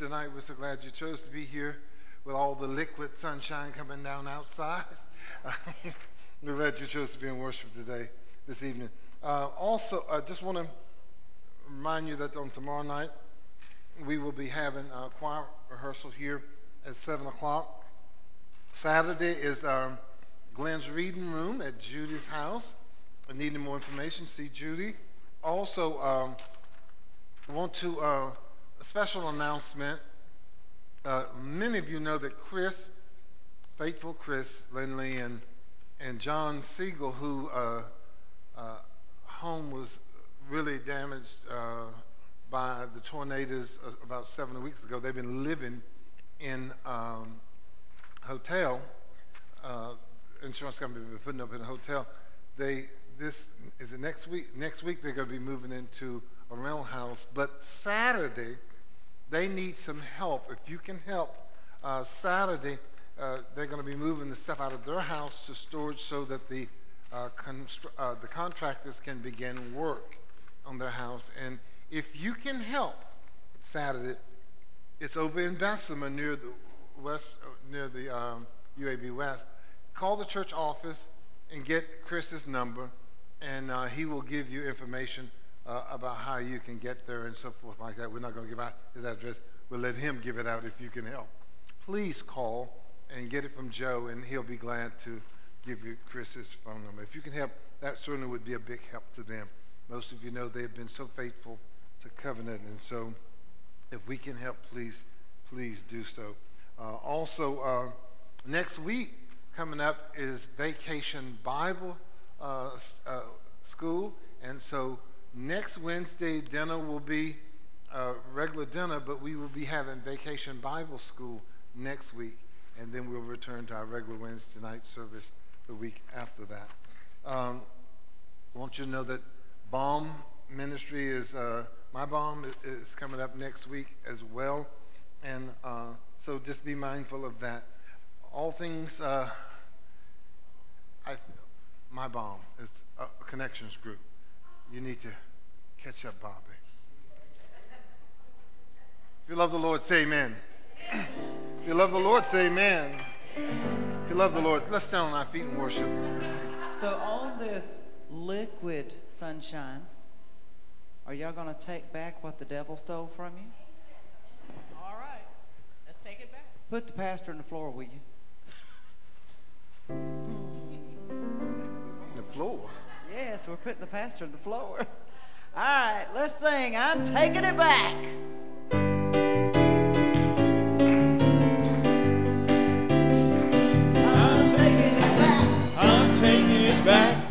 On We're so glad you chose to be here with all the liquid sunshine coming down outside. We're glad you chose to be in worship today, this evening. Uh, also, I just want to remind you that on tomorrow night, we will be having a choir rehearsal here at 7 o'clock. Saturday is um, Glenn's reading room at Judy's house. If needing more information, see Judy. Also, um, want to, uh, a special announcement. Uh, many of you know that Chris, faithful Chris Lindley, and, and John Siegel, who uh, uh home was really damaged uh, by the tornadoes uh, about seven weeks ago. They've been living in um, hotel. insurance company been putting up in a hotel. They this is it next week. Next week they're going to be moving into a rental house, but Saturday they need some help. If you can help, uh, Saturday uh, they're going to be moving the stuff out of their house to storage so that the uh, uh, the contractors can begin work on their house. And if you can help, Saturday, it's over in Bessemer near the west, uh, near the um, UAB West. Call the church office and get Chris's number and uh, he will give you information uh, about how you can get there and so forth like that. We're not going to give out his address. We'll let him give it out if you can help. Please call and get it from Joe, and he'll be glad to give you Chris's phone number. If you can help, that certainly would be a big help to them. Most of you know they've been so faithful to covenant, and so if we can help, please, please do so. Uh, also, uh, next week coming up is Vacation Bible uh, uh, school. And so next Wednesday, dinner will be uh, regular dinner, but we will be having vacation Bible school next week. And then we'll return to our regular Wednesday night service the week after that. Um, I want you to know that Balm Ministry is, uh, my Balm is coming up next week as well. And uh, so just be mindful of that. All things, uh, I, my Balm. is a connections group. You need to catch up, Bobby. If you love the Lord, say amen. If you love the Lord, say amen. If you love the Lord, let's stand on our feet and worship. So on this liquid sunshine, are y'all going to take back what the devil stole from you? All right. Let's take it back. Put the pastor on the floor, will you? The floor. Yes, we're putting the pastor on the floor. All right, let's sing. I'm taking it back. I'm taking it back. I'm taking it back.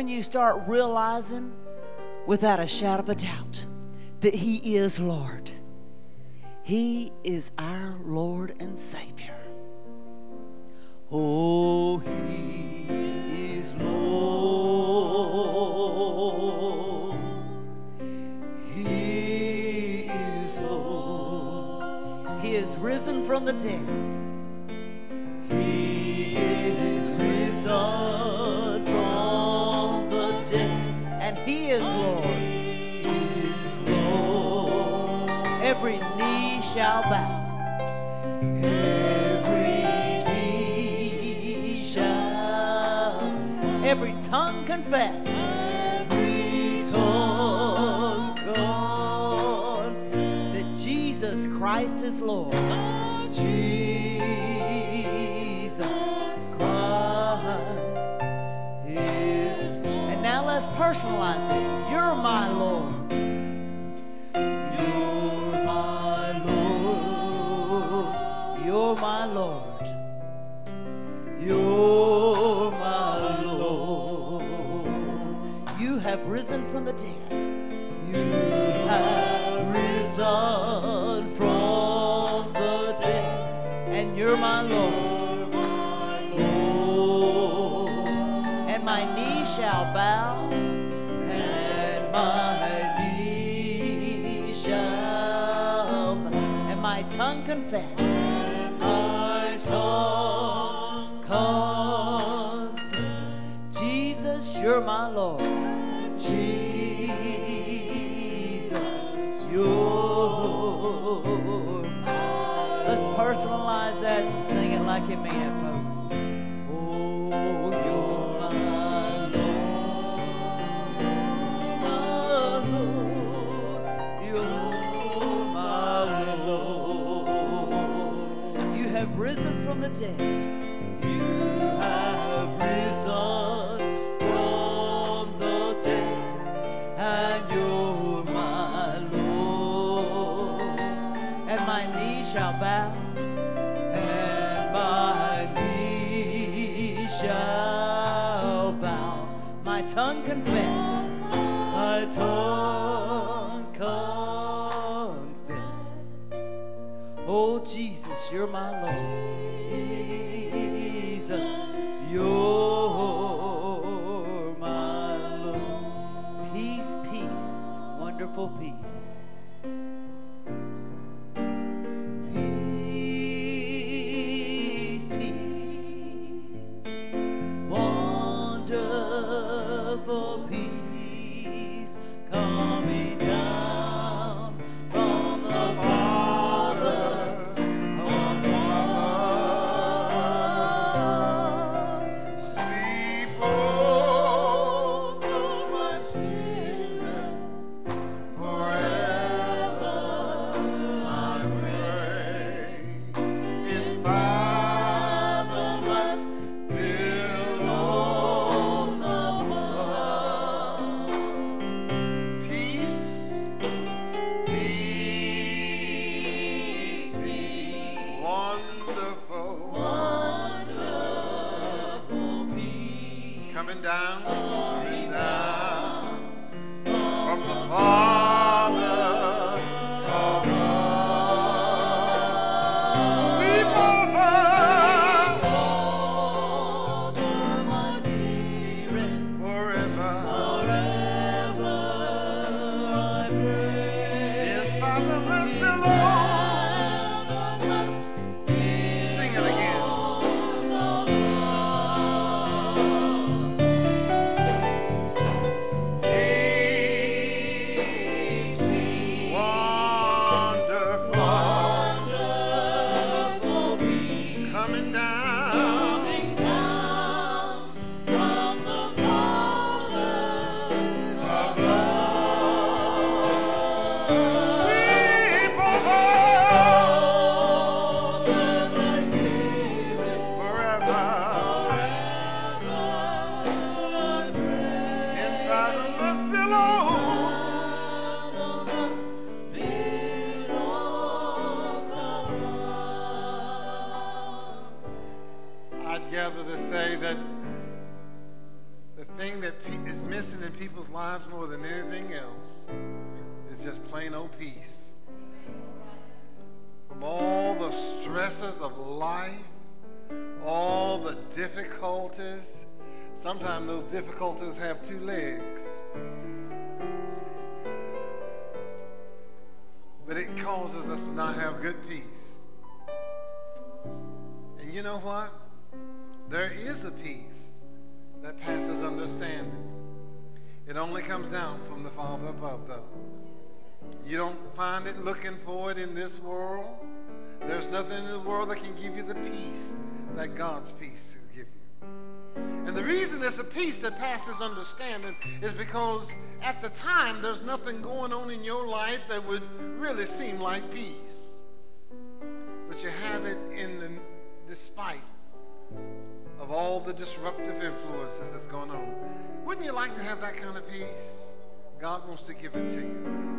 When you start realizing, without a shadow of a doubt, that He is Lord. He Lord. Jesus Christ is Lord. And now let's personalize it. You're my Lord. You're my Lord. You're my Lord. You're my Lord. You have risen from the dead. You have risen. shall bow and my knee shall bow, and my tongue confess. And my tongue confess. Jesus, you're my Lord. Jesus, you're. Let's personalize that and sing it like it meant. tongue confess. Oh, Jesus, you're my Lord. Jesus, you're my Lord. Peace, peace, wonderful peace. Understanding is because at the time there's nothing going on in your life that would really seem like peace. But you have it in the despite of all the disruptive influences that's going on. Wouldn't you like to have that kind of peace? God wants to give it to you.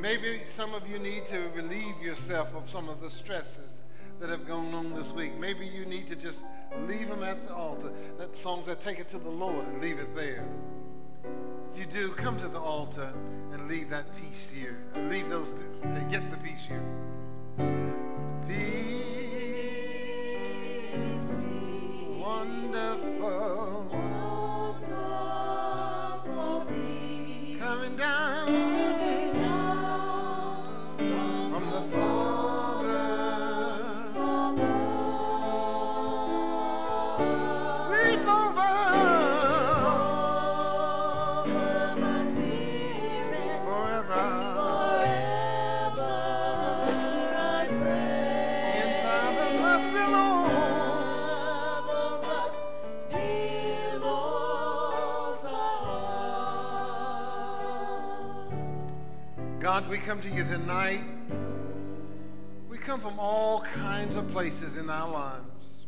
Maybe some of you need to relieve yourself of some of the stresses that have gone on this week. Maybe you need to just leave them at the altar. That songs that take it to the Lord and leave it there. If you do, come to the altar and leave that peace here. Leave those and get the peace here. Peace. wonderful, coming down we come to you tonight. We come from all kinds of places in our lives.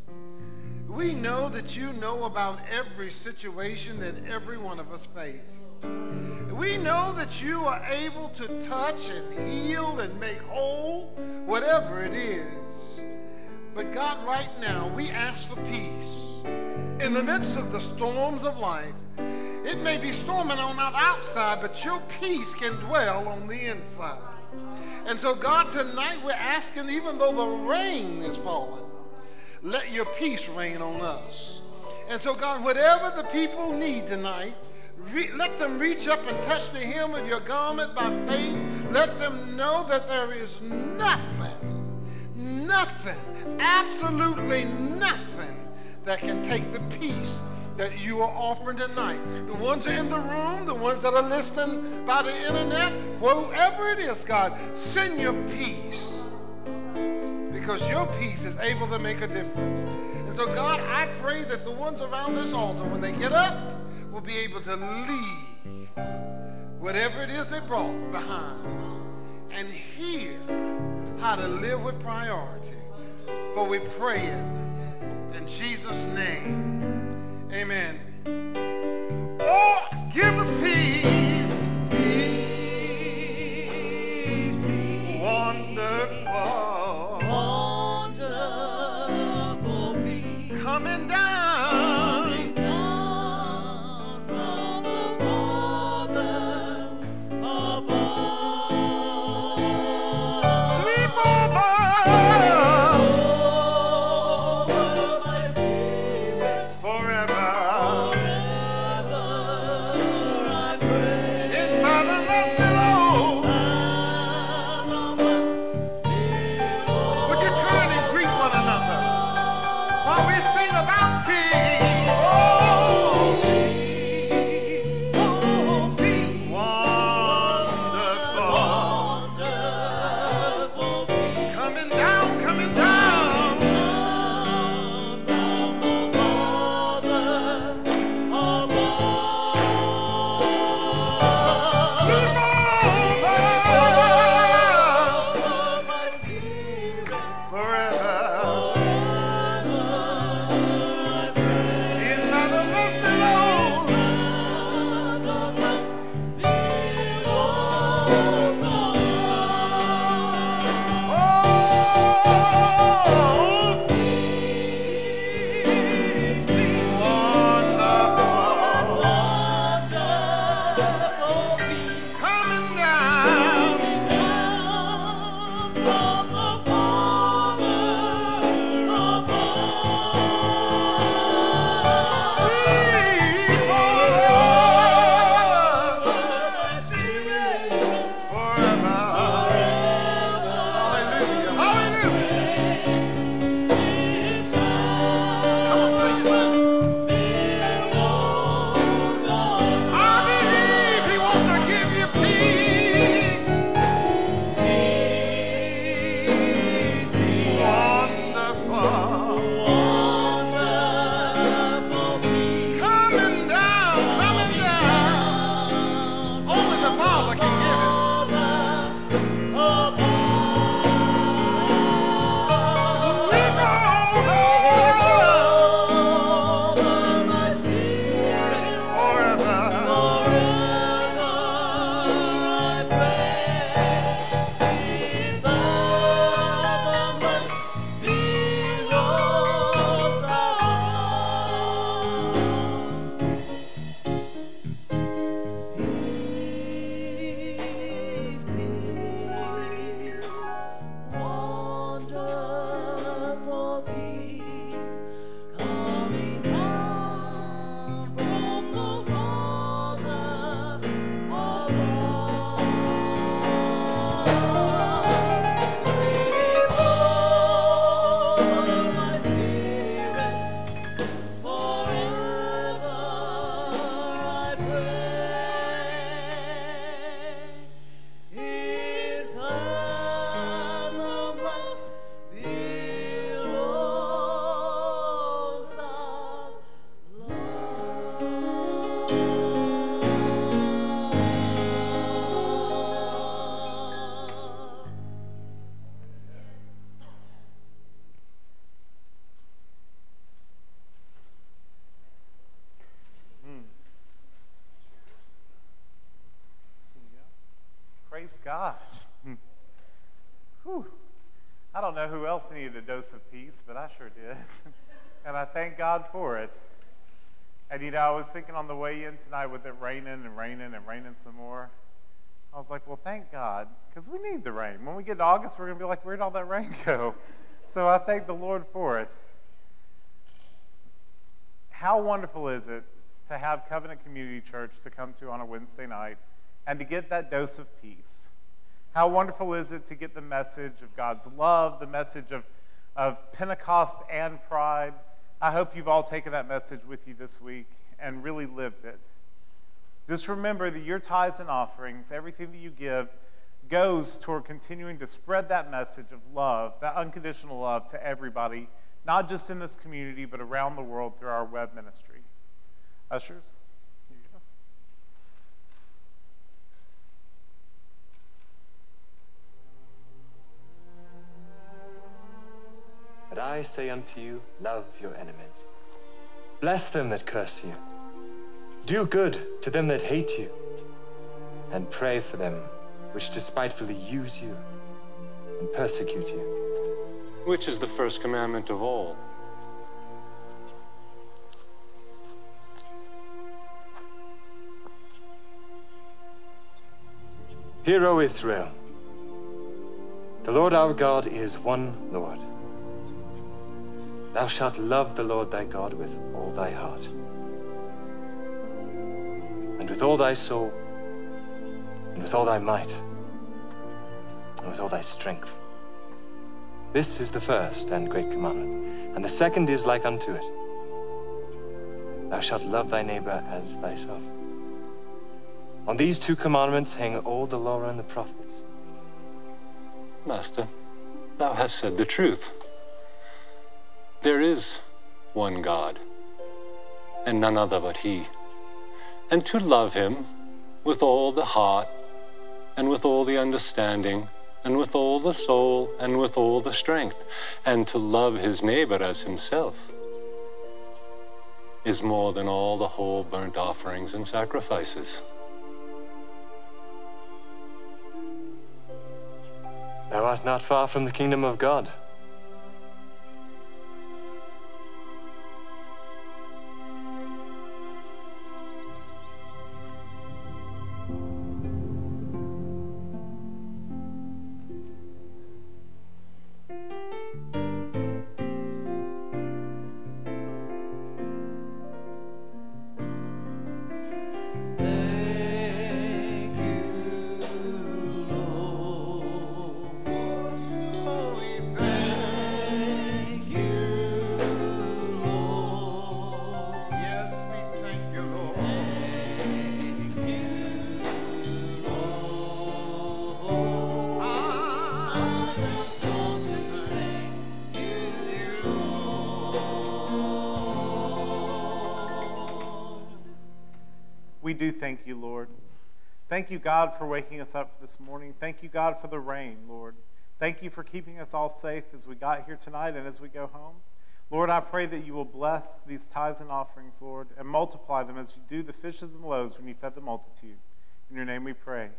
We know that you know about every situation that every one of us face. We know that you are able to touch and heal and make whole whatever it is. But God, right now, we ask for peace in the midst of the storms of life. It may be storming on the outside, but your peace can dwell on the inside. And so, God, tonight we're asking, even though the rain is falling, let your peace rain on us. And so, God, whatever the people need tonight, let them reach up and touch the hem of your garment by faith. Let them know that there is nothing, nothing, absolutely nothing that can take the peace that you are offering tonight. The ones in the room, the ones that are listening by the internet, whoever it is, God, send your peace because your peace is able to make a difference. And so, God, I pray that the ones around this altar, when they get up, will be able to leave whatever it is they brought behind and hear how to live with priority. For we pray it in Jesus' name. Amen. Oh, give us peace. Peace. Wonderful. Who else needed a dose of peace, but I sure did. and I thank God for it. And you know, I was thinking on the way in tonight with it raining and raining and raining some more. I was like, well, thank God, because we need the rain. When we get to August, we're going to be like, where'd all that rain go? So I thank the Lord for it. How wonderful is it to have Covenant Community Church to come to on a Wednesday night and to get that dose of peace? How wonderful is it to get the message of God's love, the message of, of Pentecost and pride? I hope you've all taken that message with you this week and really lived it. Just remember that your tithes and offerings, everything that you give, goes toward continuing to spread that message of love, that unconditional love to everybody, not just in this community, but around the world through our web ministry. Ushers? But I say unto you, love your enemies. Bless them that curse you. Do good to them that hate you. And pray for them which despitefully use you and persecute you. Which is the first commandment of all? Hear, O Israel, the Lord our God is one Lord. Thou shalt love the Lord thy God with all thy heart, and with all thy soul, and with all thy might, and with all thy strength. This is the first and great commandment, and the second is like unto it. Thou shalt love thy neighbor as thyself. On these two commandments hang all the law and the prophets. Master, thou hast said the truth. There is one God, and none other but He. And to love Him with all the heart, and with all the understanding, and with all the soul, and with all the strength, and to love his neighbor as himself, is more than all the whole burnt offerings and sacrifices. Thou art not far from the kingdom of God. Thank you, God, for waking us up this morning. Thank you, God, for the rain, Lord. Thank you for keeping us all safe as we got here tonight and as we go home. Lord, I pray that you will bless these tithes and offerings, Lord, and multiply them as you do the fishes and the loaves when you fed the multitude. In your name we pray.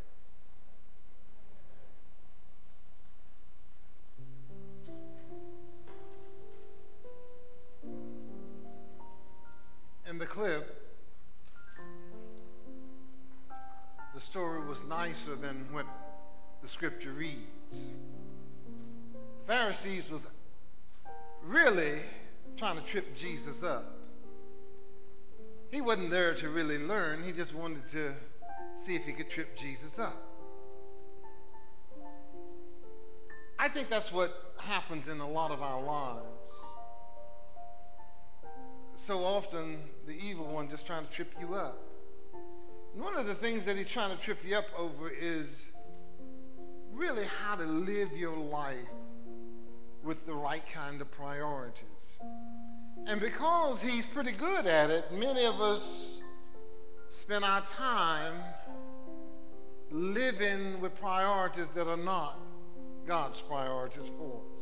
In the clip, than what the scripture reads. Pharisees was really trying to trip Jesus up. He wasn't there to really learn, he just wanted to see if he could trip Jesus up. I think that's what happens in a lot of our lives. So often, the evil one just trying to trip you up. One of the things that he's trying to trip you up over is really how to live your life with the right kind of priorities. And because he's pretty good at it, many of us spend our time living with priorities that are not God's priorities for us.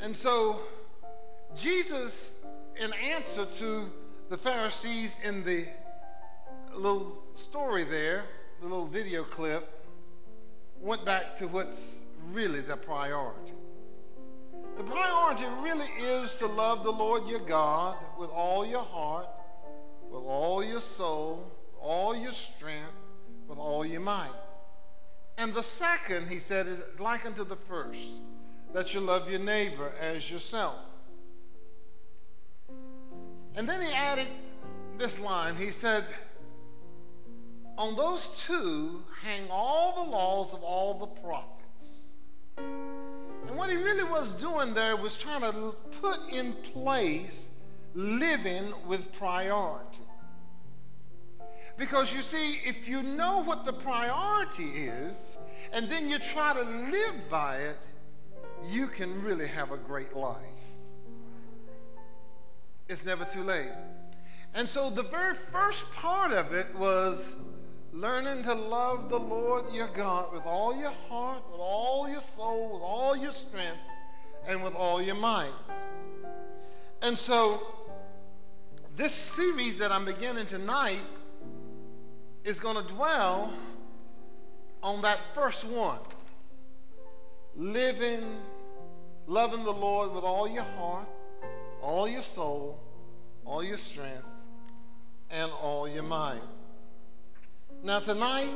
And so, Jesus, in answer to the Pharisees in the little story there, the little video clip, went back to what's really the priority. The priority really is to love the Lord your God with all your heart, with all your soul, all your strength, with all your might. And the second, he said, is like unto the first, that you love your neighbor as yourself. And then he added this line. He said, On those two hang all the laws of all the prophets. And what he really was doing there was trying to put in place living with priority. Because you see, if you know what the priority is, and then you try to live by it, you can really have a great life. It's never too late. And so the very first part of it was learning to love the Lord your God with all your heart, with all your soul, with all your strength, and with all your might. And so this series that I'm beginning tonight is going to dwell on that first one living, loving the Lord with all your heart, all your soul, all your strength, and all your mind. Now, tonight,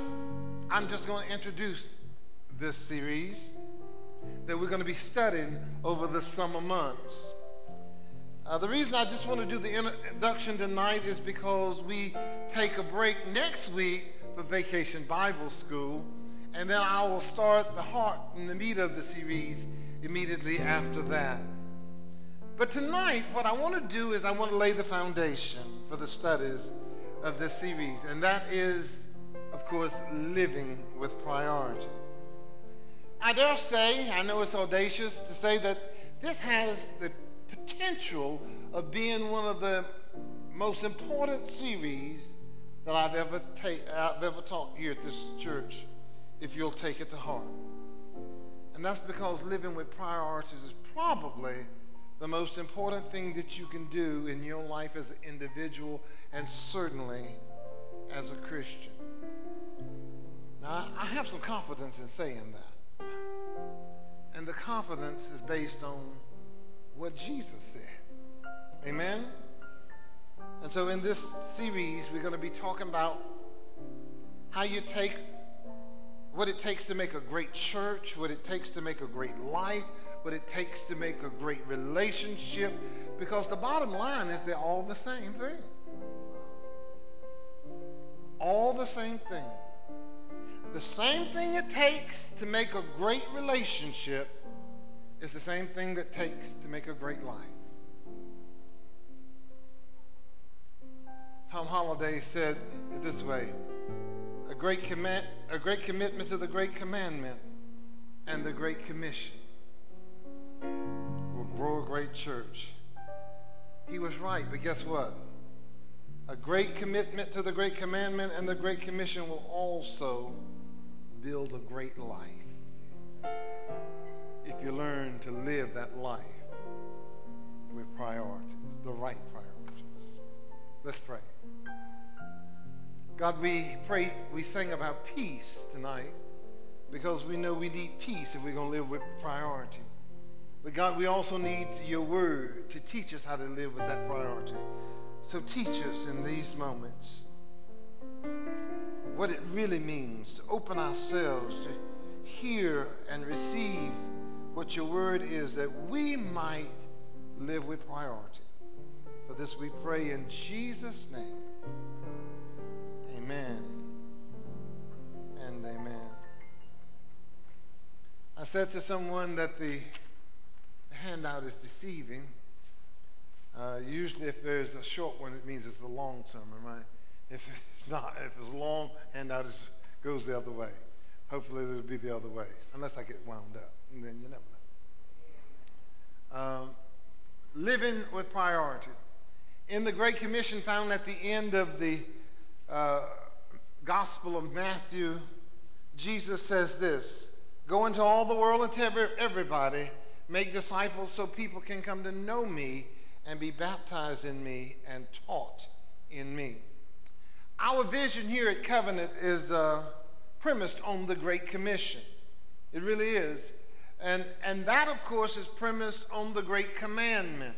I'm just going to introduce this series that we're going to be studying over the summer months. Uh, the reason I just want to do the introduction tonight is because we take a break next week for Vacation Bible School, and then I will start the heart and the meat of the series immediately after that. But tonight, what I want to do is I want to lay the foundation for the studies of this series, and that is, of course, living with priority. I dare say, I know it's audacious to say that this has the potential of being one of the most important series that I've ever, I've ever taught here at this church, if you'll take it to heart. And that's because living with priorities is probably the most important thing that you can do in your life as an individual and certainly as a Christian. Now, I have some confidence in saying that. And the confidence is based on what Jesus said. Amen? And so in this series, we're going to be talking about how you take what it takes to make a great church, what it takes to make a great life, what it takes to make a great relationship, because the bottom line is they're all the same thing. All the same thing. The same thing it takes to make a great relationship is the same thing that takes to make a great life. Tom Holliday said it this way a great, commit, a great commitment to the great commandment and the great commission will grow a great church. He was right, but guess what? A great commitment to the great commandment and the great commission will also build a great life if you learn to live that life with priorities, the right priorities. Let's pray. God, we pray, we sing about peace tonight because we know we need peace if we're going to live with priority. But God, we also need your word to teach us how to live with that priority. So teach us in these moments what it really means to open ourselves to hear and receive what your word is that we might live with priority. For this we pray in Jesus' name. Amen and amen. I said to someone that the handout is deceiving. Uh, usually, if there's a short one, it means it's a long term, right? If it's not, if it's long handout, it goes the other way. Hopefully, it'll be the other way, unless I get wound up, and then you never know. Um, living with priority. In the Great Commission found at the end of the uh, Gospel of Matthew, Jesus says this Go into all the world and tell everybody, make disciples so people can come to know me and be baptized in me and taught in me. Our vision here at Covenant is uh, premised on the Great Commission. It really is. And, and that, of course, is premised on the great commandment.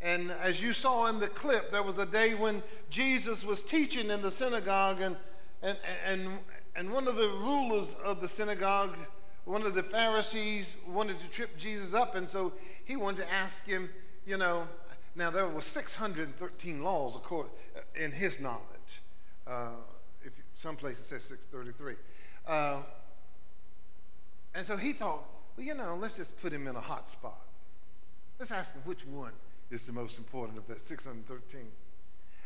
And as you saw in the clip, there was a day when Jesus was teaching in the synagogue, and, and, and, and one of the rulers of the synagogue, one of the Pharisees, wanted to trip Jesus up, and so he wanted to ask him, you know, now there were 613 laws of course, in his knowledge. Uh, if some places says 633. Uh, and so he thought, well, you know, let's just put him in a hot spot. Let's ask him which one is the most important of that 613.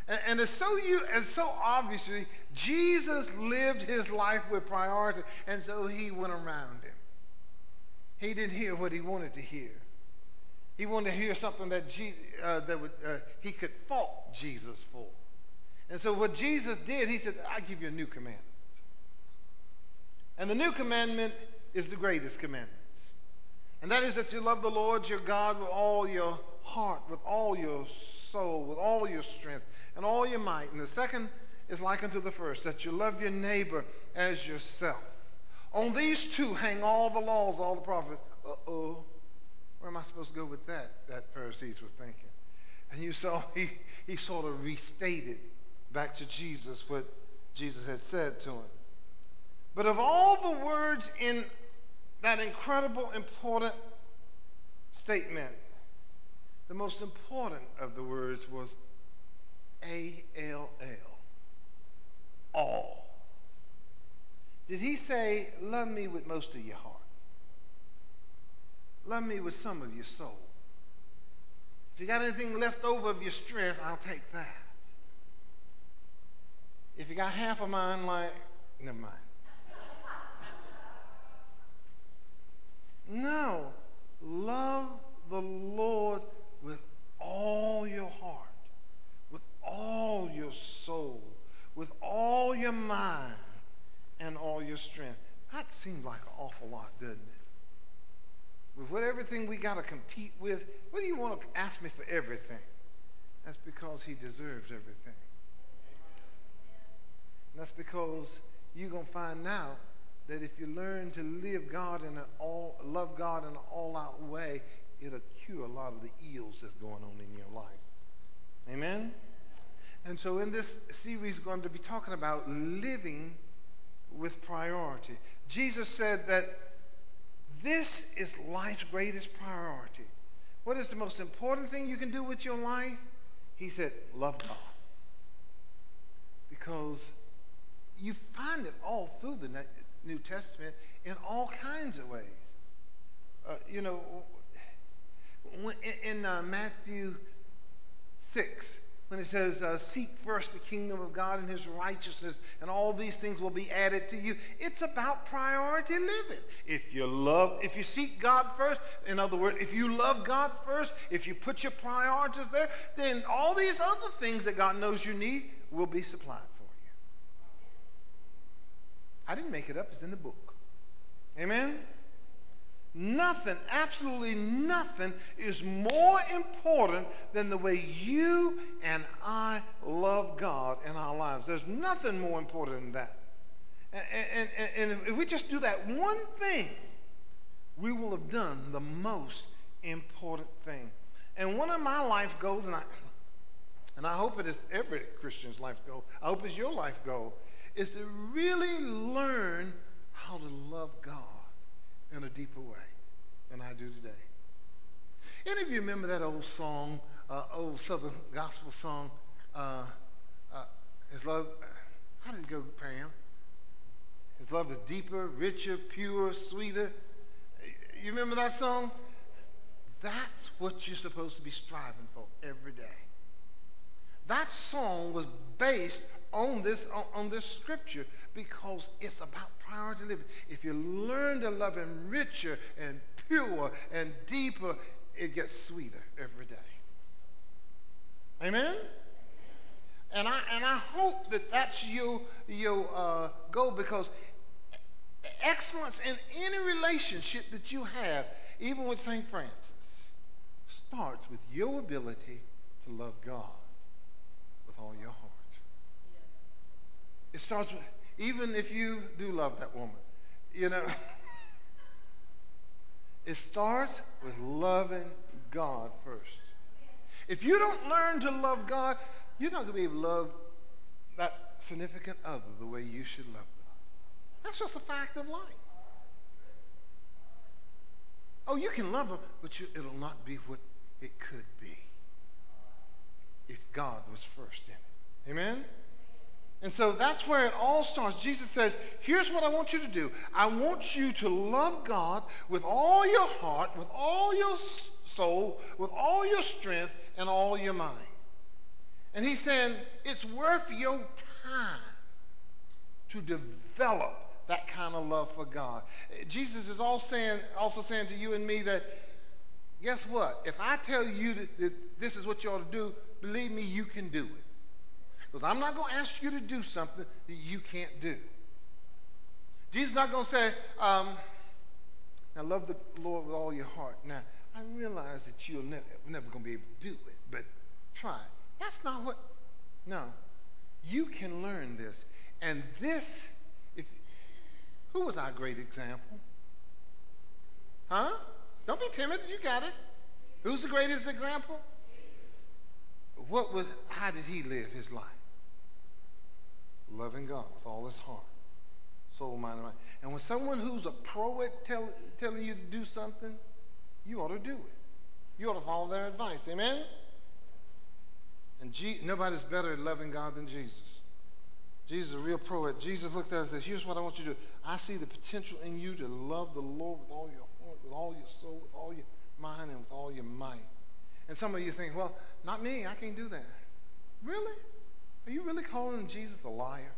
And, and it's so you and so obviously Jesus lived his life with priority, and so he went around him. He didn't hear what he wanted to hear. He wanted to hear something that, Je- uh, that would, uh, he could fault Jesus for. And so what Jesus did, he said, I give you a new commandment. And the new commandment is the greatest commandment. And that is that you love the Lord your God with all your heart, with all your soul, with all your strength, and all your might. And the second is like unto the first, that you love your neighbor as yourself. On these two hang all the laws, all the prophets. Uh oh. Where am I supposed to go with that? That Pharisees were thinking. And you saw he, he sort of restated back to Jesus what Jesus had said to him. But of all the words in that incredible, important statement, the most important of the words was A L L. All. Did he say, Love me with most of your heart? Love me with some of your soul. If you got anything left over of your strength, I'll take that. If you got half of mine, like, never mind. No. Love the Lord with all your heart, with all your soul, with all your mind, and all your strength. That seems like an awful lot, doesn't it? With what everything we got to compete with, what do you want to ask me for everything? That's because he deserves everything. And that's because you're going to find out that if you learn to live God in an all, love God in an all-out way, it'll cure a lot of the ills that's going on in your life. Amen? And so in this series, we're going to be talking about living with priority. Jesus said that this is life's greatest priority. What is the most important thing you can do with your life? He said, love God. Because you find it all through the New Testament in all kinds of ways. Uh, you know, in uh, Matthew 6, when it says, uh, Seek first the kingdom of God and his righteousness, and all these things will be added to you. It's about priority living. If you love, if you seek God first, in other words, if you love God first, if you put your priorities there, then all these other things that God knows you need will be supplied. I didn't make it up, it's in the book. Amen? Nothing, absolutely nothing is more important than the way you and I love God in our lives. There's nothing more important than that. And, and, and, if we just do that one thing, we will have done the most important thing. And one of my life goals, and I, and I hope it is every Christian's life goal, I hope it's your life goal, is to really learn how to love God in a deeper way than I do today. Any of you remember that old song, uh, old Southern gospel song, uh, uh, His love, how did it go, Pam? His love is deeper, richer, pure, sweeter. You remember that song? That's what you're supposed to be striving for every day. That song was based on this, on, on this scripture because it's about priority living. If you learn to love Him richer and pure and deeper, it gets sweeter every day. Amen? And I, and I hope that that's your, your uh, goal because excellence in any relationship that you have, even with St. Francis, starts with your ability to love God with all your heart. It starts with, even if you do love that woman, you know, It starts with loving God first. If you don't learn to love God, you're not going to be able to love that significant other the way you should love them. That's just a fact of life. Oh, you can love them, but you, it'll not be what it could be if God was first in it. Amen? And so that's where it all starts. Jesus says, Here's what I want you to do I want you to love God with all your heart, with all your soul, with all your strength, and all your mind. And he's saying, It's worth your time to develop that kind of love for God. Jesus is all saying, also saying to you and me that, guess what? If I tell you that, that this is what you ought to do, believe me, you can do it. Because I'm not going to ask you to do something that you can't do. Jesus is not going to say, um, now love the Lord with all your heart. Now, I realize that you're never, never going to be able to do it, but try. That's not what, no. You can learn this. And this, if, who was our great example? Huh? Don't be timid. You got it. Who's the greatest example? What was, how did he live his life? Loving God with all his heart, soul, mind, and mind. And when someone who's a pro at tell, telling you to do something, you ought to do it. You ought to follow their advice. Amen? And G- nobody's better at loving God than Jesus. Jesus is a real pro at Jesus looked at us and said, Here's what I want you to do. I see the potential in you to love the Lord with all your heart, with all your soul, with all your mind, and with all your might. And some of you think, Well, not me. I can't do that. Really? Are you really calling Jesus a liar?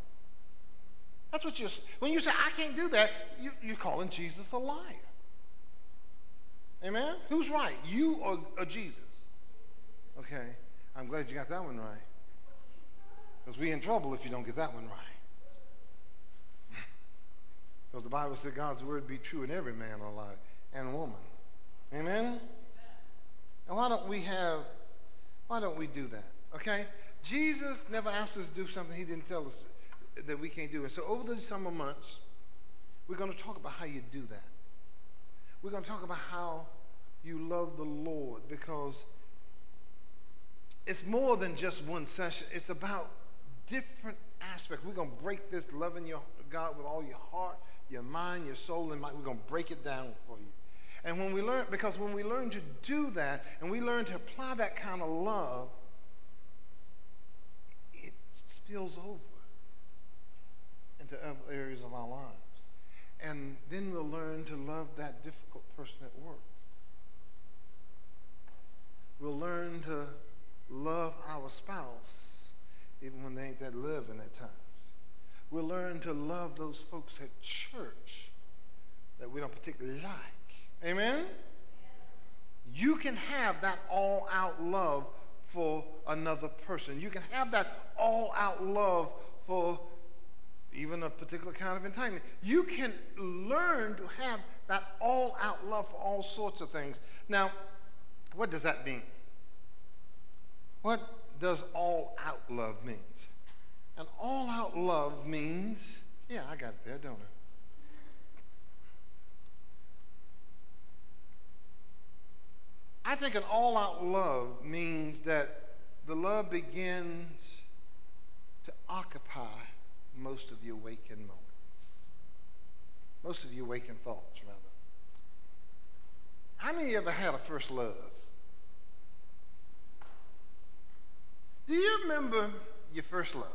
That's what you're, when you say, I can't do that, you, you're calling Jesus a liar. Amen? Who's right? You or, or Jesus? Okay. I'm glad you got that one right. Because we're in trouble if you don't get that one right. Because the Bible said God's word be true in every man or life and woman. Amen? And why don't we have, why don't we do that? Okay? Jesus never asked us to do something he didn't tell us that we can't do. And so over the summer months, we're going to talk about how you do that. We're going to talk about how you love the Lord because it's more than just one session. It's about different aspects. We're going to break this loving your God with all your heart, your mind, your soul, and mind. We're going to break it down for you. And when we learn, because when we learn to do that and we learn to apply that kind of love, spills over into other areas of our lives. And then we'll learn to love that difficult person at work. We'll learn to love our spouse even when they ain't that loving at times. We'll learn to love those folks at church that we don't particularly like. Amen? You can have that all out love for another person. You can have that all out love for even a particular kind of entitlement. You can learn to have that all out love for all sorts of things. Now, what does that mean? What does all out love mean? And all out love means, yeah, I got there, don't I? I think an all out love means that the love begins to occupy most of your waking moments, most of your waking thoughts, rather. How many of you ever had a first love? Do you remember your first love?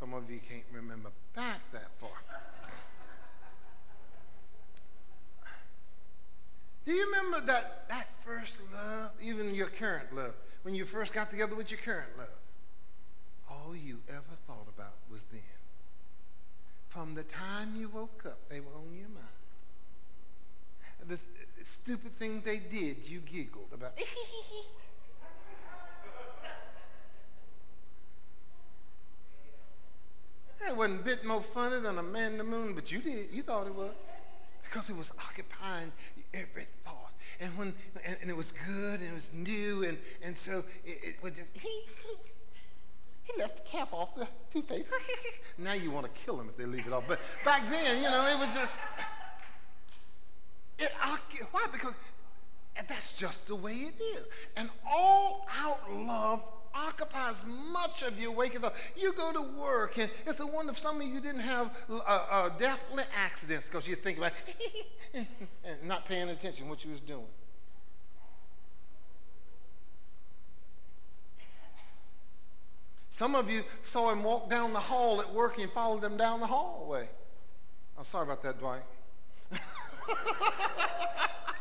Some of you can't remember back that far. Do you remember that, that first love, even your current love, when you first got together with your current love? All you ever thought about was them. From the time you woke up, they were on your mind. The, stupid things they did, you giggled about. That wasn't a bit more funny than a man in the moon, but you did. You thought it was. Because it was occupying every thought. And when and, and, it was good and it was new and, and so it, it was just he, he, he left the cap off the toothpaste. now you want to kill him if they leave it off. But back then, you know, it was just it Why? Because that's just the way it is. And all out love occupies much of your waking thought. You go to work, and it's a wonder if some of you didn't have uh, uh, definitely accidents because you think and not paying attention what you was doing. Some of you saw him walk down the hall at work and followed him down the hallway. I'm sorry about that, Dwight.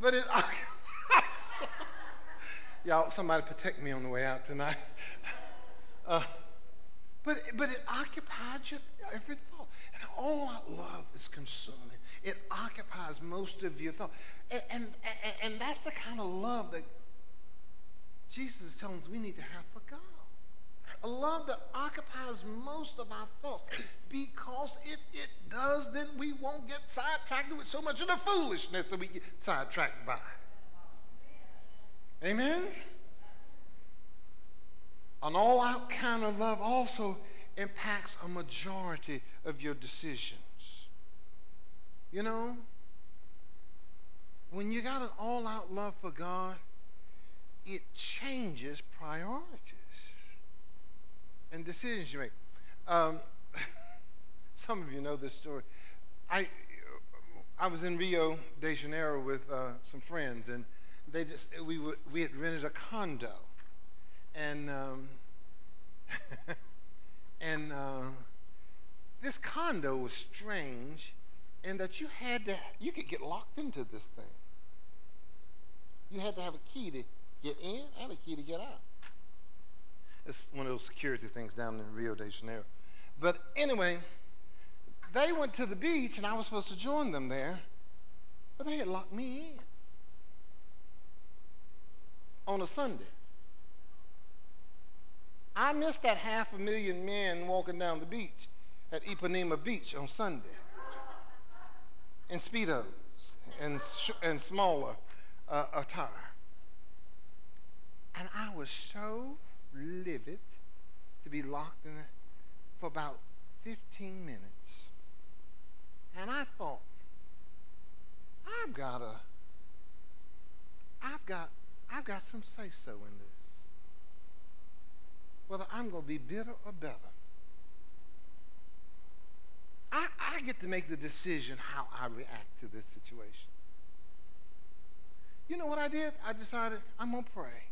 but it y'all somebody protect me on the way out tonight. Uh, but but it occupied your every thought. And all love is consuming. It occupies most of your thought. And, and, and, that's the kind of love that jesus is telling us we need to have a love that occupies most of our thoughts. Because if it does, then we won't get sidetracked with so much of the foolishness that we get sidetracked by. Amen? An all out kind of love also impacts a majority of your decisions. You know, when you got an all out love for God, it changes priorities and decisions you make. Um, some of you know this story. I, I was in Rio de Janeiro with uh, some friends, and they just we we had rented a condo, and um, and uh, this condo was strange, in that you had to you could get locked into this thing. You had to have a key to get in and a key to get out. It's one of those security things down in Rio de Janeiro. But anyway, they went to the beach and I was supposed to join them there, but they had locked me in on a Sunday. I missed that half a million men walking down the beach at Ipanema Beach on Sunday in Speedos and, and smaller uh, attire. And I was so livid to be locked in it for about 15 minutes. And I thought, I've got a, I've got, I've got some say so in this. Whether I'm going to be bitter or better. I, I get to make the decision how I react to this situation. You know what I did? I decided I'm going to pray.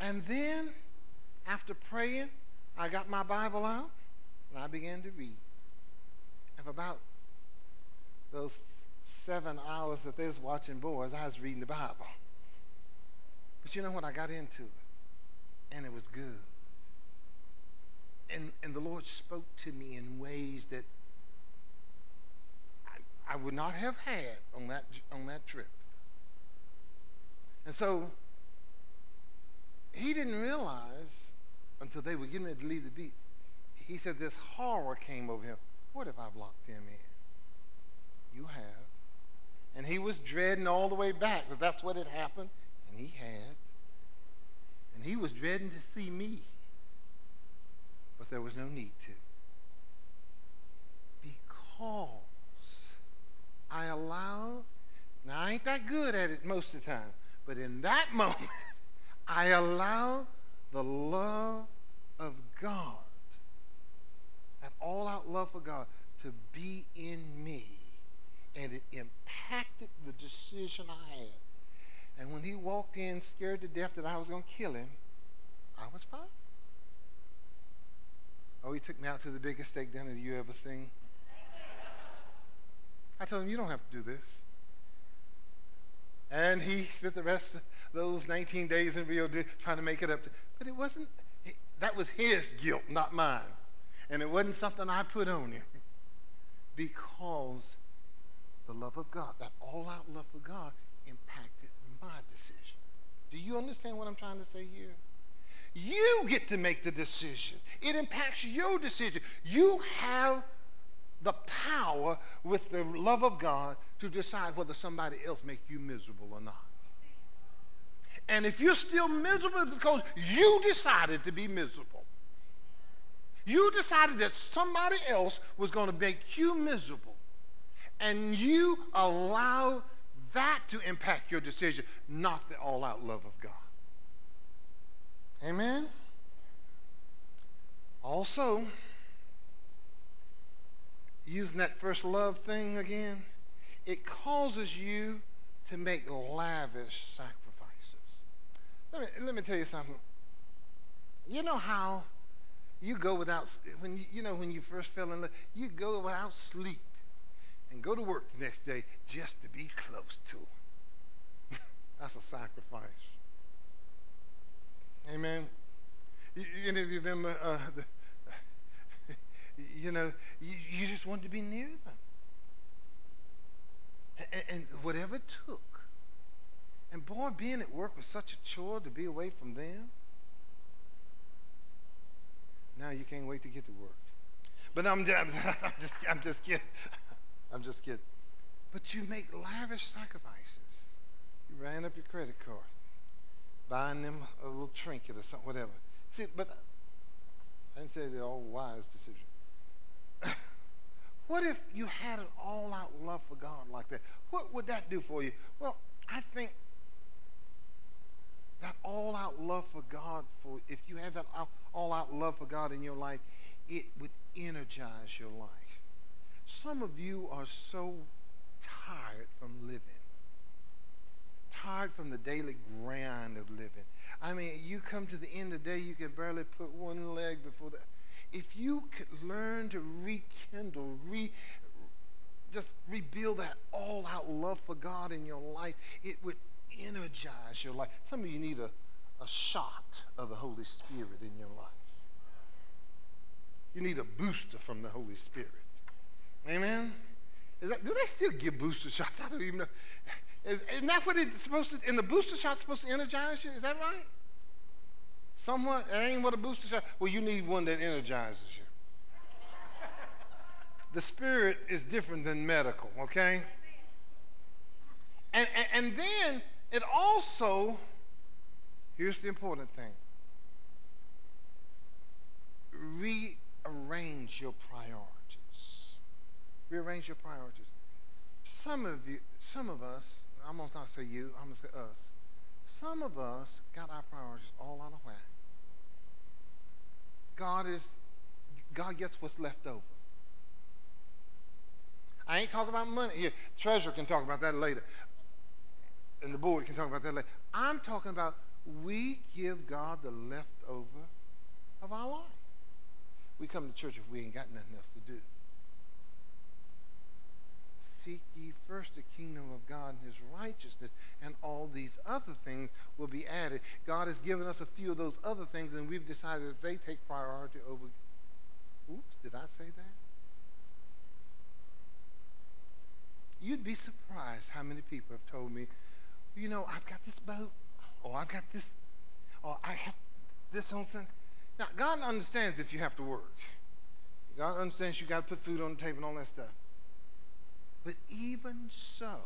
And then, after praying, I got my Bible out and I began to read. And for about those seven hours that they was watching boys, I was reading the Bible. But you know what? I got into it, and it was good. And, and the Lord spoke to me in ways that I, I would not have had on that, on that trip. And so he didn't realize until they were getting ready to leave the beach. He said this horror came over him. What if I've locked him in? You have. And he was dreading all the way back because that's what had happened, and he had. And he was dreading to see me. But there was no need to. Because I allowed, now I ain't that good at it most of the time, but in that moment, I allow the love of God, that all out love for God, to be in me. And it impacted the decision I had. And when he walked in scared to death that I was going to kill him, I was fine. Oh, he took me out to the biggest steak dinner you ever seen. I told him, you don't have to do this. And he spent the rest of those 19 days in Rio de, trying to make it up. To, but it wasn't, that was his guilt, not mine. And it wasn't something I put on him. Because the love of God, that all out love for God, impacted my decision. Do you understand what I'm trying to say here? You get to make the decision. It impacts your decision. You have the power with the love of God to decide whether somebody else makes you miserable or not. And if you're still miserable, because you decided to be miserable. You decided that somebody else was going to make you miserable. And you allow that to impact your decision, not the all out love of God. Amen? Also, using that first love thing again, it causes you to make lavish sacrifices. Let me, let me tell you something. You know how you go without, when you, you know, when you first fell in love, you go without sleep and go to work the next day just to be close to him. That's a sacrifice. Amen. Any of you remember, uh, the, you know, you, you, just wanted to be near them. And, and whatever it took. And boy, being at work was such a chore to be away from them. Now you can't wait to get to work. But I'm, I'm just, I'm just kidding. I'm just kidding. But you make lavish sacrifices. You ran up your credit card, buying them a little trinket or something, whatever. See, but I didn't say they're all wise decisions. what if you had an all-out love for God like that? What would that do for you? Well, I think that all-out love for God, for if you had that all-out love for God in your life, it would energize your life. Some of you are so tired from living, tired from the daily grind of living. I mean, you come to the end of the day, you can barely put one leg before the. If you could learn to rekindle, re, just rebuild that all-out love for God in your life, it would energize your life. Some of you need a, a shot of the Holy Spirit in your life. You need a booster from the Holy Spirit. Amen? That, do they still give booster shots? I don't even know. Is, isn't that what it's supposed to, and the booster shot's supposed to energize you? Is that right? Somewhat, it ain't what a booster shot, well, you need one that energizes you. the spirit is different than medical, okay? And, and, and then it also, here's the important thing rearrange your priorities rearrange your priorities. Some of you, some of us, I'm gonna not say you, I'm gonna say us. Some of us got our priorities all out of whack. God is, God gets what's left over. I ain't talking about money here. Treasurer can talk about that later, and the board can talk about that later. I'm talking about we give God the leftover of our life. We come to church if we ain't got nothing else to do seek ye first the kingdom of God and his righteousness, and all these other things will be added. God has given us a few of those other things, and we've decided that they take priority over. Oops, did I say that? You'd be surprised how many people have told me, you know, I've got this boat, or I've got this, or I have this on Sunday. Now, God understands if you have to work. God understands you got to put food on the table and all that stuff. But even so,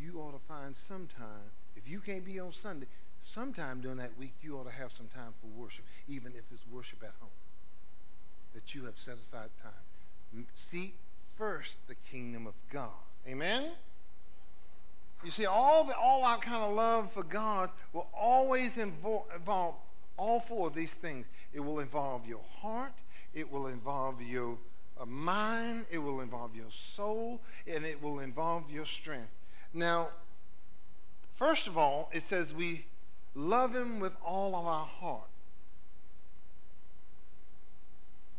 you ought to find some time, if you can't be on Sunday, sometime during that week you ought to have some time for worship, even if it's worship at home. That you have set aside time. Seek first the kingdom of God. Amen? You see, all the all-out kind of love for God will always involve, involve all four of these things. It will involve your heart. It will involve your mind, it will involve your soul, and it will involve your strength. Now, first of all, it says we love him with all of our heart.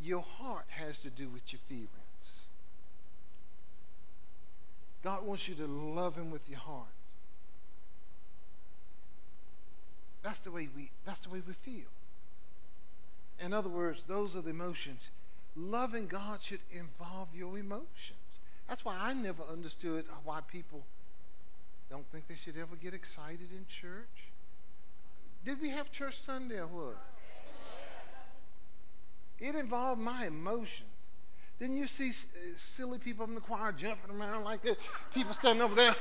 Your heart has to do with your feelings. God wants you to love him with your heart. That's the way we that's the way we feel. In other words, those are the emotions loving God should involve your emotions. That's why I never understood why people don't think they should ever get excited in church. Did we have church Sunday or what? It involved my emotions. Didn't you see uh, silly people in the choir jumping around like this? People standing over there.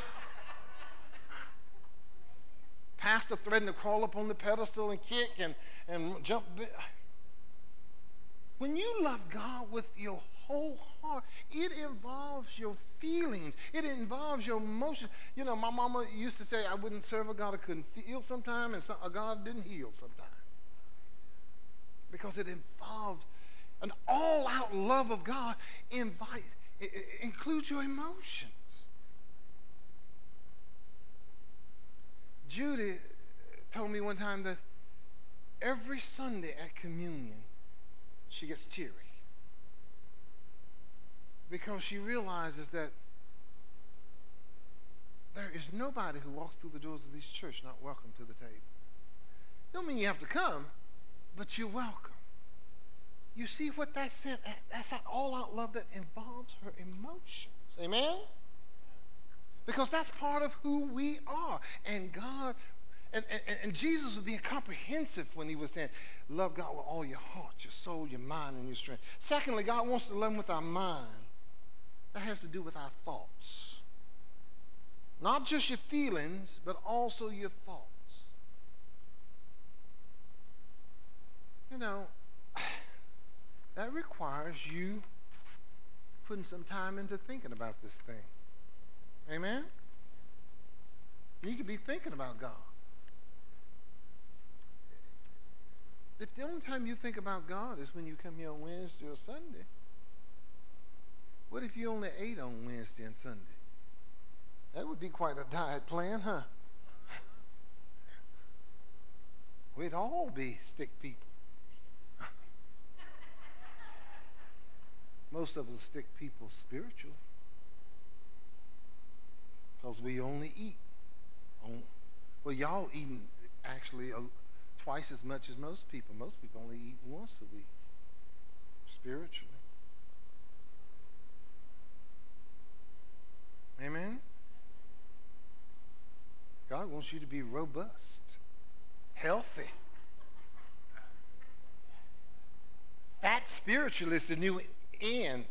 Pastor threatening to crawl up on the pedestal and kick and, and jump. When you love God with your whole heart, it involves your feelings. It involves your emotions. You know, my mama used to say I wouldn't serve a God I couldn't feel sometimes and a God didn't heal sometimes. Because it involves an all-out love of God invite, it, it includes your emotions. Judy told me one time that every Sunday at communion, she gets teary because she realizes that there is nobody who walks through the doors of this church not welcome to the table. Don't mean you have to come, but you're welcome. You see what that's saying? That's that all-out love that involves her emotions. Amen? Because that's part of who we are. And God and, and, and, Jesus was being comprehensive when he was saying, Love God with all your heart, your soul, your mind, and your strength. Secondly, God wants to love him with our mind. That has to do with our thoughts. Not just your feelings, but also your thoughts. You know, that requires you putting some time into thinking about this thing. Amen? You need to be thinking about God. If the only time you think about God is when you come here on Wednesday or Sunday, what if you only ate on Wednesday and Sunday? That would be quite a diet plan, huh? We'd all be stick people. Most of us stick people spiritual because we only eat. On, well, y'all eating actually a, twice as much as most people. Most people only eat once a week spiritually. Amen? God wants you to be robust, healthy. Fat spiritual is the new in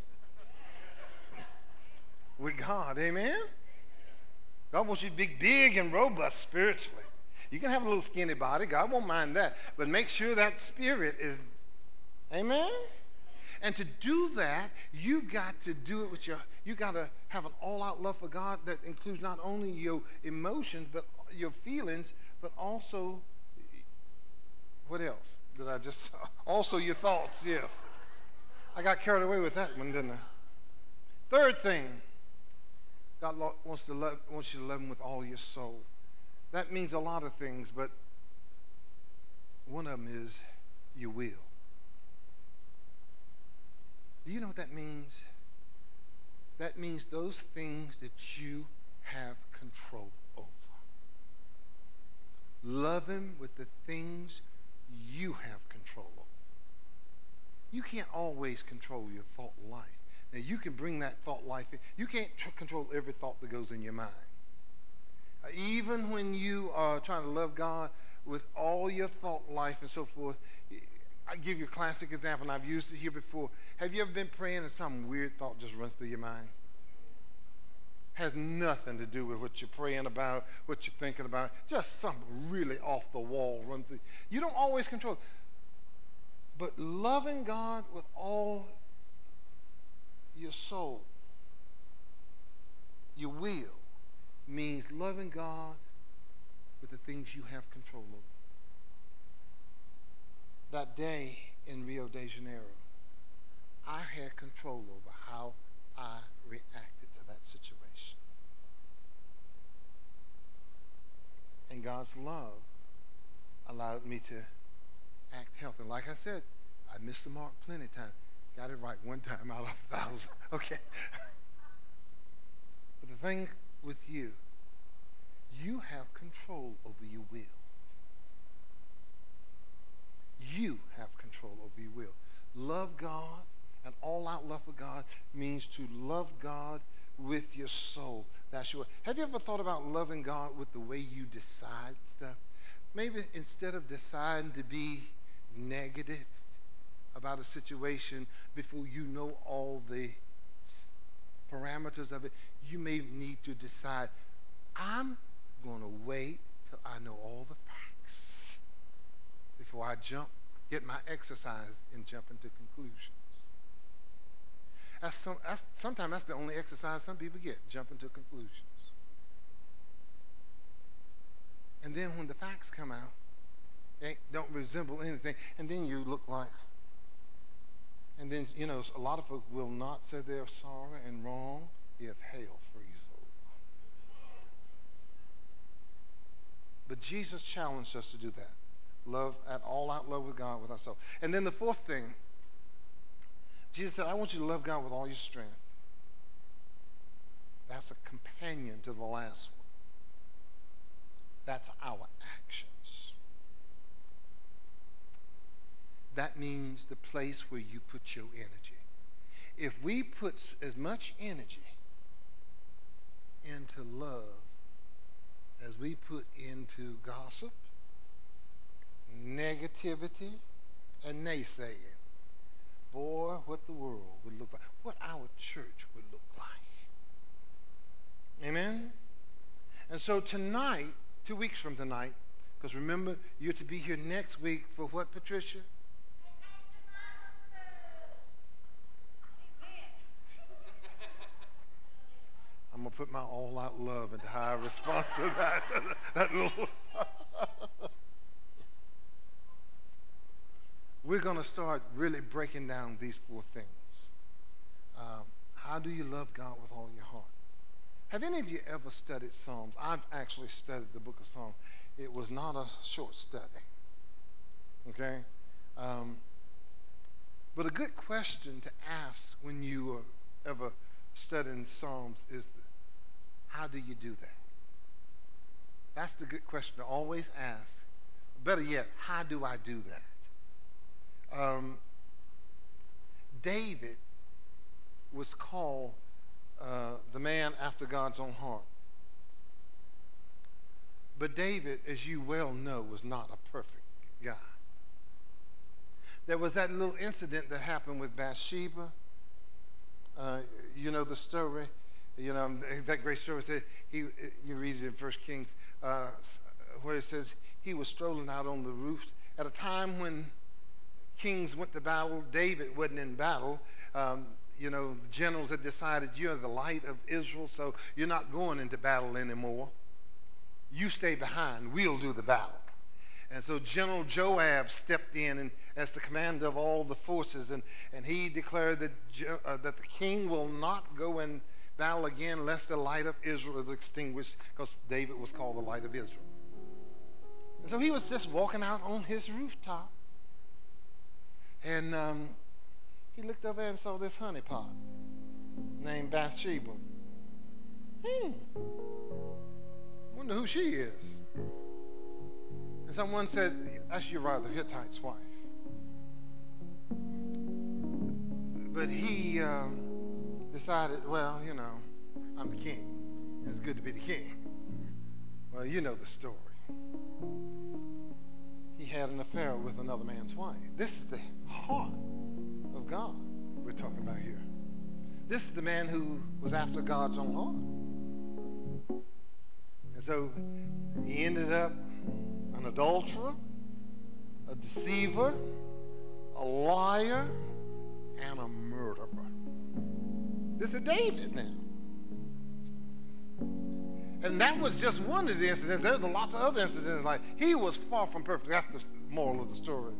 with God. Amen? God wants you to be big and robust spiritually. You can have a little skinny body. God won't mind that. But make sure that spirit is, amen? And to do that, you've got to do it with your, you got to have an all out love for God that includes not only your emotions, but your feelings, but also, what else did I just, also your thoughts, yes. I got carried away with that one, didn't I? Third thing, God wants to love, wants you to love Him with all your soul. That means a lot of things, but one of them is you will. Do you know what that means? That means those things that you have control over. Love Him with the things you have control over. You can't always control your thought life. Now, you can bring that thought life in. You can't control every thought that goes in your mind. Even when you are trying to love God with all your thought life and so forth, I give you a classic example, and I've used it here before. Have you ever been praying and some weird thought just runs through your mind? Has nothing to do with what you're praying about, what you're thinking about. Just something really off the wall run through. You don't always control. But loving God with all your soul, your will, means loving God with the things you have control over. That day in Rio de Janeiro, I had control over how I reacted to that situation. And God's love allowed me to act healthy. Like I said, I missed the mark plenty of times. Got it right one time out of a thousand. Okay. but the thing with you, you have control over your will. You have control over your will. Love God, and all out love for God means to love God with your soul. That's your. Have you ever thought about loving God with the way you decide stuff? Maybe instead of deciding to be negative about a situation before you know all the parameters of it, you may need to decide, I'm going to wait till I know all the facts before I jump get my exercise in jumping to conclusions. That's some, that's, sometimes that's the only exercise some people get, jumping to conclusions. And then when the facts come out, they don't resemble anything, and then you look like, and then, you know, a lot of folks will not say they're sorry and wrong if hell freezes over. But Jesus challenged us to do that. Love at all out love with God with ourselves. And then the fourth thing, Jesus said, I want you to love God with all your strength. That's a companion to the last one. That's our actions. That means the place where you put your energy. If we put as much energy into love as we put into gossip, negativity, and naysaying, boy, what the world would look like, what our church would look like. Amen? And so tonight, two weeks from tonight, because remember, you're to be here next week for what, Patricia? I'm going to put my all out love into how I respond to that. that little. We're going to start really breaking down these four things. Um, how do you love God with all your heart? Have any of you ever studied Psalms? I've actually studied the book of Psalms. It was not a short study. Okay? Um, but a good question to ask when you are ever studying Psalms is how do you do that? That's the good question to always ask. Better yet, how do I do that? Um, David was called uh, the man after God's own heart. But David, as you well know, was not a perfect guy. There was that little incident that happened with Bathsheba. Uh, you know the story. You know that great story. Said he. You read it in First Kings, uh, where it says he was strolling out on the roof at a time when kings went to battle. David wasn't in battle. Um, you know, the generals had decided you're the light of Israel, so you're not going into battle anymore. You stay behind. We'll do the battle. And so General Joab stepped in and, as the commander of all the forces, and, and he declared that, uh, that the king will not go in battle again lest the light of Israel is extinguished, because David was called the light of Israel. And so he was just walking out on his rooftop. And um, he looked over and saw this honeypot named Bathsheba. Hmm. Wonder who she is. And someone said, That's Uriah the Hittite's wife. But he um, decided, well, you know, I'm the king. It's good to be the king. Well, you know the story. He had an affair with another man's wife. This is the heart of God we're talking about here. This is the man who was after God's own heart. And so he ended up an adulterer, a deceiver, a liar, and a murderer. This is David now. And that was just one of the incidents. There's lots of other incidents. Like he was far from perfect. That's the moral of the story.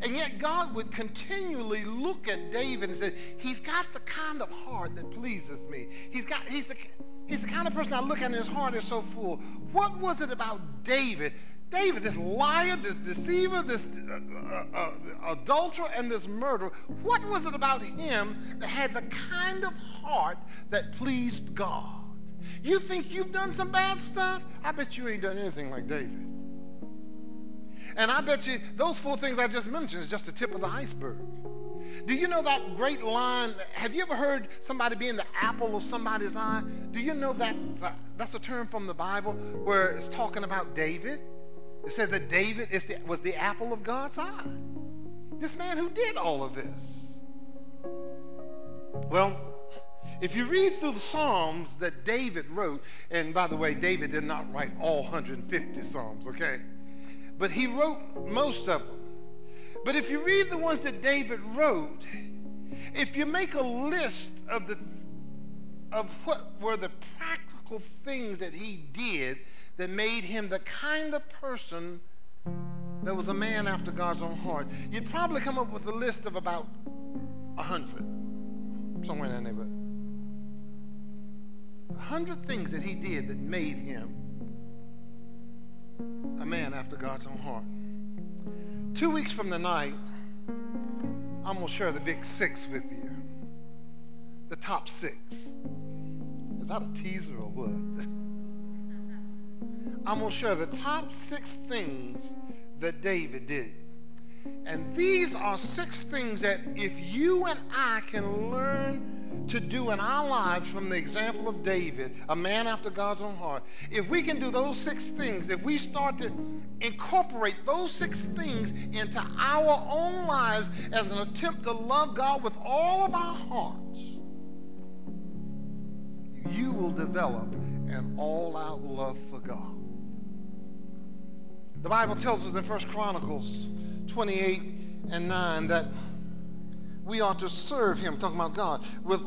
And yet God would continually look at David and say, He's got the kind of heart that pleases me. He's got he's the he's the kind of person I look at and his heart is so full. What was it about David? David, this liar, this deceiver, this uh, uh, uh, adulterer, and this murderer, what was it about him that had the kind of heart that pleased God? You think you've done some bad stuff? I bet you ain't done anything like David. And I bet you those four things I just mentioned is just the tip of the iceberg. Do you know that great line? Have you ever heard somebody being the apple of somebody's eye? Do you know that that's a term from the Bible where it's talking about David? It said that David the, was the apple of God's eye. This man who did all of this. Well, if you read through the Psalms that David wrote, and by the way, David did not write all 150 Psalms, okay? but he wrote most of them. But if you read the ones that David wrote, if you make a list of the of what were the practical things that he did that made him the kind of person that was a man after God's own heart, you'd probably come up with a list of about a hundred, somewhere in that neighborhood. A hundred things that he did that made him a man after God's own heart. Two weeks from the night, I'm going to share the big six with you. The top six. Is that a teaser or what? I'm going to share the top six things that David did. And these are six things that if you and I can learn to do in our lives from the example of David, a man after God's own heart, if we can do those six things, if we start to incorporate those six things into our own lives as an attempt to love God with all of our hearts, you will develop an all out love for God. The Bible tells us in 1 Chronicles 28 and 9 that we ought to serve him, talking about God, with,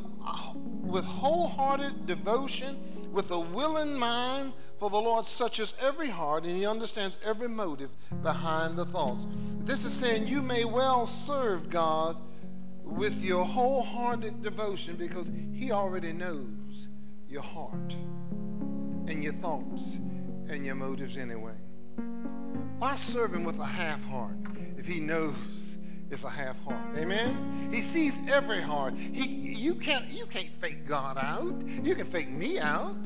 with wholehearted devotion, with a willing mind for the Lord searches every heart and he understands every motive behind the thoughts. This is saying you may well serve God with your wholehearted devotion because he already knows your heart and your thoughts and your motives anyway. Why serve him with a half heart if he knows it's a half heart. Amen. He sees every heart. He, you can't, you can't fake God out. You can fake me out.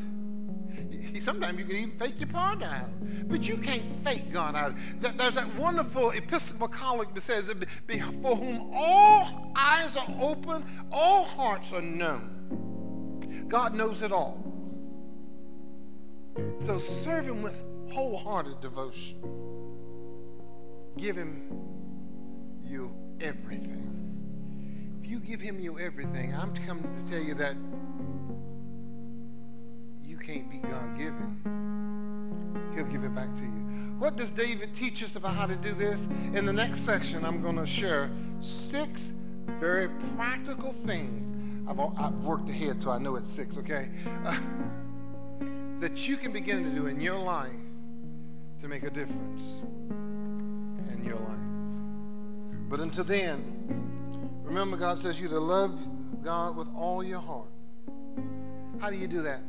Sometimes you can even fake your partner out, but you can't fake God out. There's that wonderful Episcopal collect that says, "For whom all eyes are open, all hearts are known." God knows it all. So serve Him with wholehearted devotion. Give Him you everything. If you give him you everything, I'm coming to tell you that you can't be God given. He'll give it back to you. What does David teach us about how to do this? In the next section, I'm going to share six very practical things. I've, I've worked ahead, so I know it's six, okay? Uh, that you can begin to do in your life to make a difference in your life. But until then, remember God says you to love God with all your heart. How do you do that?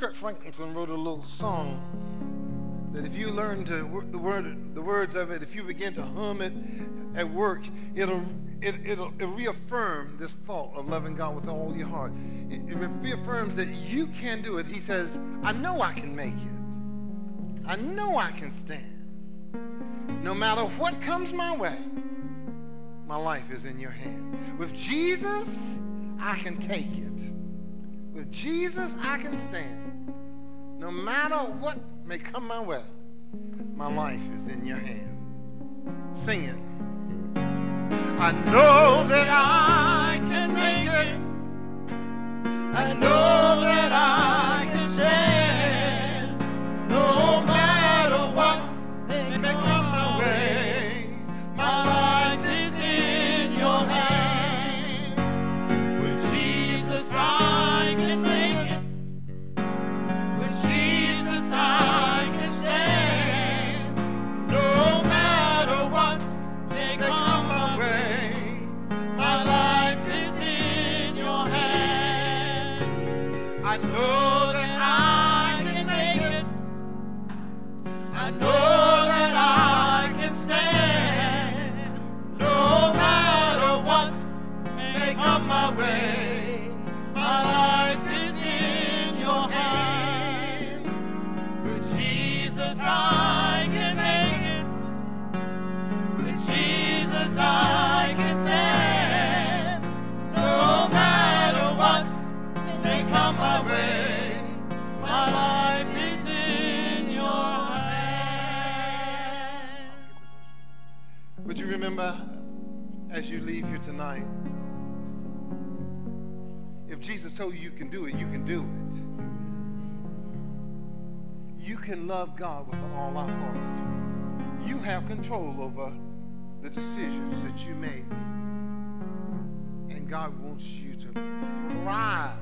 Kirk Franklin wrote a little song that if you learn to the word the words of it, if you begin to hum it at work, it'll it, it'll, it'll reaffirm this thought of loving God with all your heart. It, it reaffirms that you can do it. He says, I know I can make it. I know I can stand. No matter what comes my way, my life is in your hand. With Jesus, I can take it. With Jesus, I can stand. No matter what may come my way, my life is in your hand. Sing it. I know that I do it, you can love God with all our heart. you have control over the decisions that you make. And God wants you to thrive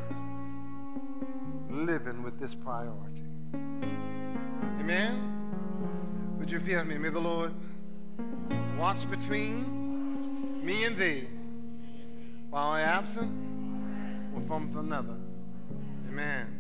living with this priority. Amen? Would you after me? May the Lord watch between me and thee while I absent or from another. Amen.